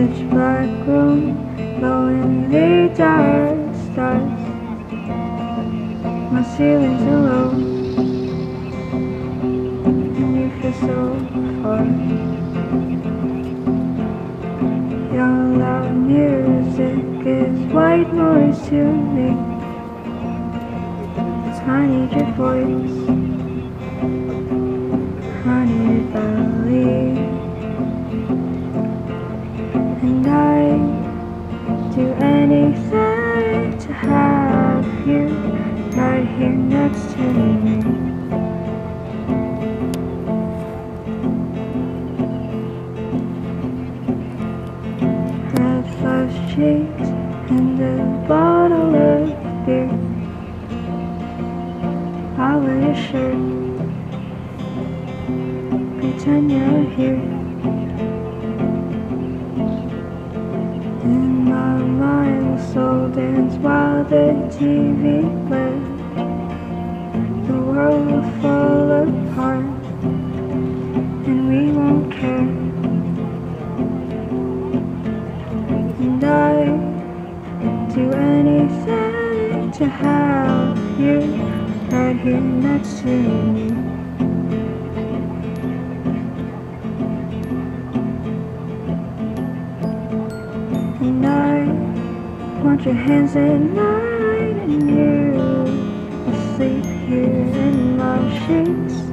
pitch black room, Though in the dark stars. My ceiling's low, and you feel so far. Your loud music is white noise to me. Tiny your voice. Cheeks and a bottle of beer. I'll wear your shirt. Pretend you're here. In my mind soul dance while the TV plays do anything to have you right here next to me. And I want your hands in mine and you asleep here in my sheets.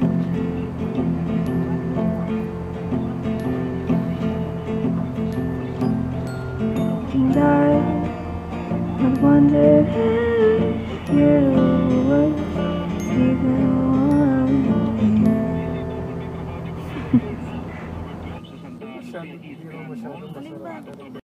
Would wonder if you would even want